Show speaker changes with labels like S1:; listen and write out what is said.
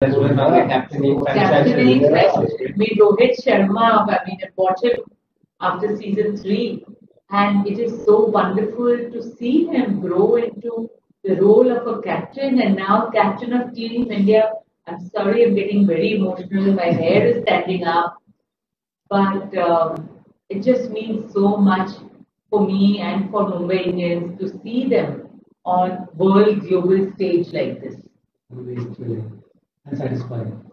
S1: as well now the captaining
S2: captaining,
S1: franchise.
S2: like, with Rohit Sharma, I mean, I watched him after season three, and it is so wonderful to see him grow into the role of a captain and now captain of Team India. I'm sorry, I'm getting very emotional. My hair is standing up, but um, it just means so much for me and for Mumbai Indians to see them on world global stage like this.
S3: And satisfying.